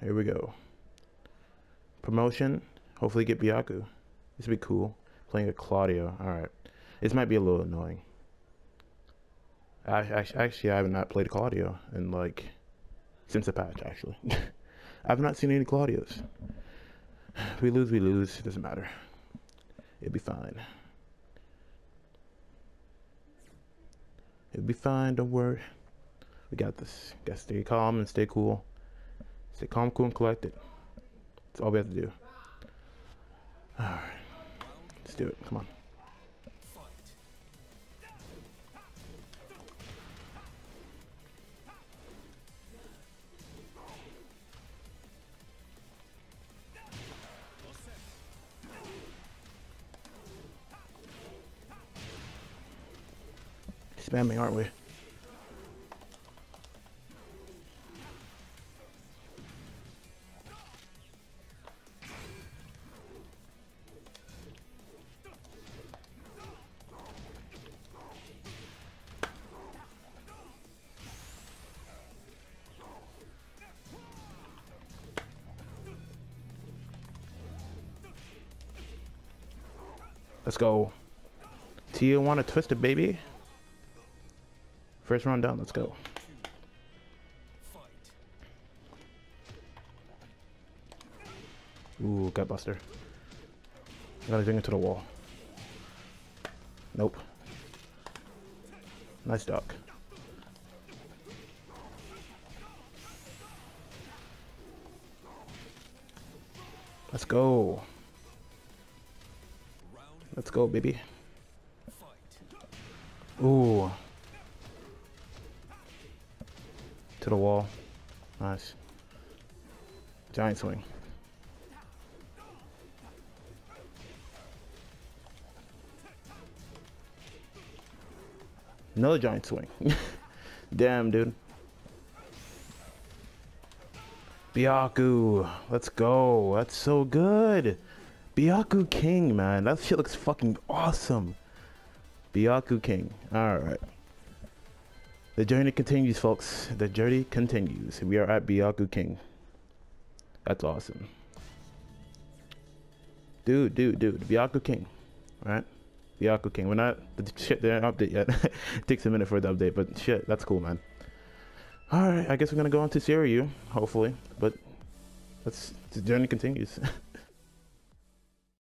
Here we go. Promotion. Hopefully get Byakko. This would be cool. Playing a Claudio. Alright. This might be a little annoying. I, actually, actually, I have not played Claudio in like since the patch. Actually, I've not seen any Claudios. If We lose, we lose. It doesn't matter. It'll be fine. It'll be fine. Don't worry. We got this. Gotta stay calm and stay cool. Stay calm, cool, and collected. That's all we have to do. All right. Let's do it. Come on. Spamming, aren't we? Let's go. Tijuana Twister, baby. First round down, let's go. Ooh, gutbuster. I gotta bring it to the wall. Nope. Nice duck. Let's go. Let's go, baby. Ooh. To the wall. Nice. Giant swing. Another giant swing. Damn, dude. Byakko. Let's go. That's so good. Byakko King, man. That shit looks fucking awesome. Byakko King. Alright. The journey continues, folks. The journey continues. We are at Byakko King. That's awesome. Dude, dude, dude. Byakko King. Alright? Byakko King. We're not... The shit they didn't update yet. takes a minute for the update, but shit, that's cool, man. Alright, I guess we're gonna go on to Seiryu, hopefully. But... Let's... The journey continues.